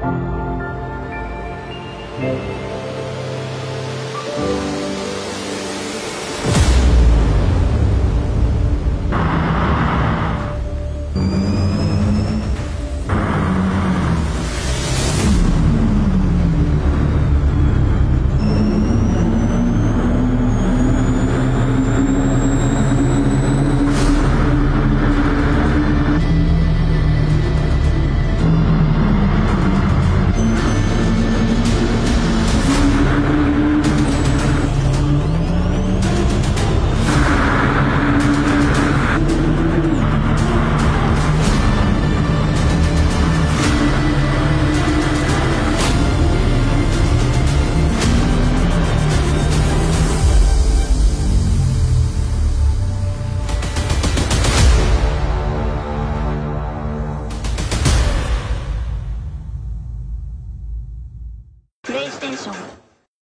Thank you. station.